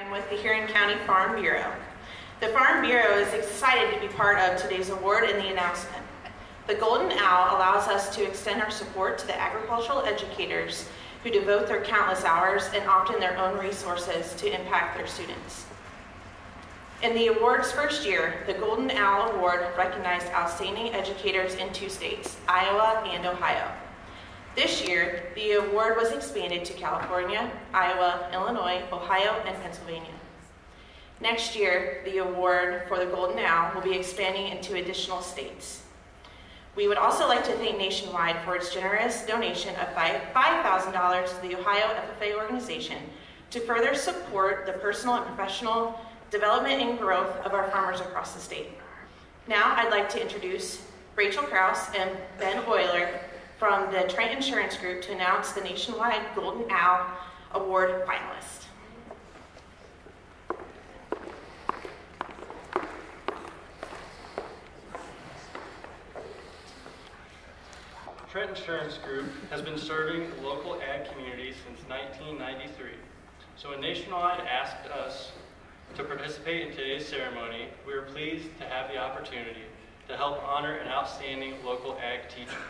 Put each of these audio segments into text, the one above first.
I'm with the Huron County Farm Bureau. The Farm Bureau is excited to be part of today's award and the announcement. The Golden Owl allows us to extend our support to the agricultural educators who devote their countless hours and often their own resources to impact their students. In the award's first year, the Golden Owl Award recognized outstanding educators in two states, Iowa and Ohio. This year, the award was expanded to California, Iowa, Illinois, Ohio, and Pennsylvania. Next year, the award for the Golden Owl will be expanding into additional states. We would also like to thank Nationwide for its generous donation of $5,000 to the Ohio FFA organization to further support the personal and professional development and growth of our farmers across the state. Now I'd like to introduce Rachel Kraus and Ben Euler from the Trent Insurance Group to announce the Nationwide Golden Owl Award finalists. Trent Insurance Group has been serving the local ag community since 1993. So when Nationwide asked us to participate in today's ceremony, we are pleased to have the opportunity to help honor an outstanding local ag teacher.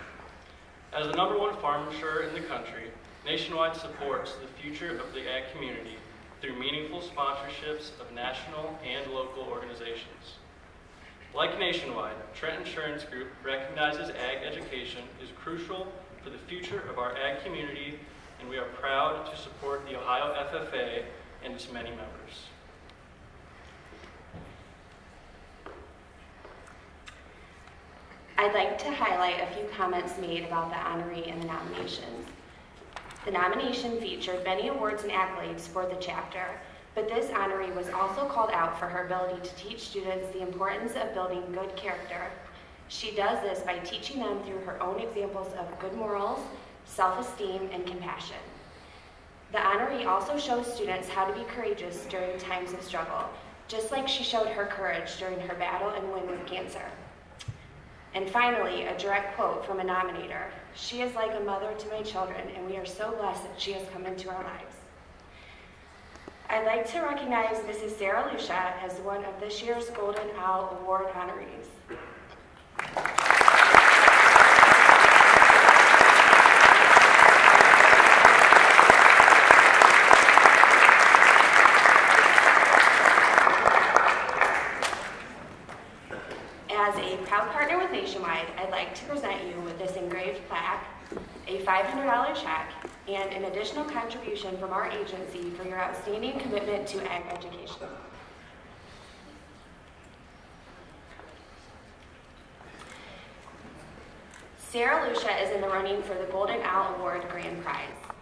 As the number one farm insurer in the country, Nationwide supports the future of the ag community through meaningful sponsorships of national and local organizations. Like Nationwide, Trent Insurance Group recognizes ag education is crucial for the future of our ag community, and we are proud to support the Ohio FFA and its many members. I'd like to highlight a few comments made about the honoree and the nominations. The nomination featured many awards and accolades for the chapter, but this honoree was also called out for her ability to teach students the importance of building good character. She does this by teaching them through her own examples of good morals, self-esteem, and compassion. The honoree also shows students how to be courageous during times of struggle, just like she showed her courage during her battle and win with cancer. And finally, a direct quote from a nominator. She is like a mother to my children, and we are so blessed that she has come into our lives. I'd like to recognize Mrs. Sarah Lucha as one of this year's Golden Owl Award honorees. As a proud partner with Nationwide, I'd like to present you with this engraved plaque, a $500 check, and an additional contribution from our agency for your outstanding commitment to ag education. Sarah Lucha is in the running for the Golden Owl Award Grand Prize.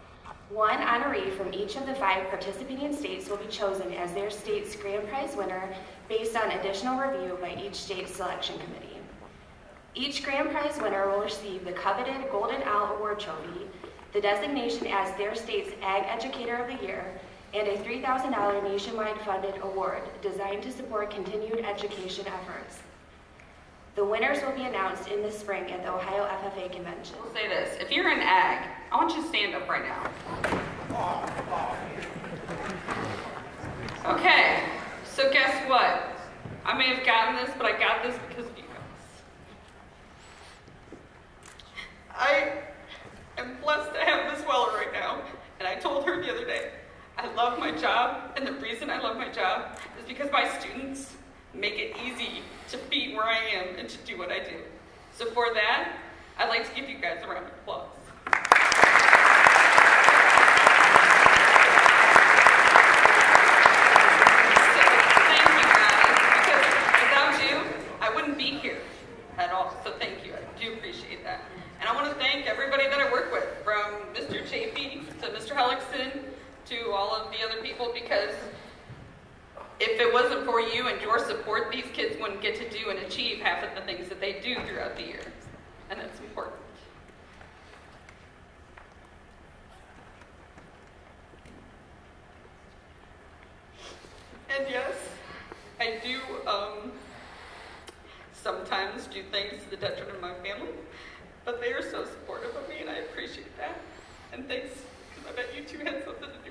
One honoree from each of the five participating states will be chosen as their state's grand prize winner based on additional review by each state selection committee. Each grand prize winner will receive the coveted Golden Owl Award trophy, the designation as their state's Ag Educator of the Year, and a $3,000 nationwide funded award designed to support continued education efforts. The winners will be announced in the spring at the Ohio FFA Convention. We'll say this, if you're in ag, I want you to stand up right now. Okay, so guess what? I may have gotten this, but I got this because of you guys. I am blessed to have Miss Weller right now, and I told her the other day, I love my job, and the reason I love my job is because my students make it easy to be where I am and to do what I do. So for that, I'd like to give you guys a round of applause. Thank you because without you, I wouldn't be here at all. So thank you, I do appreciate that. And I want to thank everybody that I work with, from Mr. Chafee to Mr. Hellickson to all of the other people, because if it wasn't for you and your support, these kids wouldn't get to do and achieve half of the things that they do throughout the year. And that's important. And yes, I do um, sometimes do things to the detriment of my family, but they are so supportive of me and I appreciate that. And thanks, because I bet you two had something to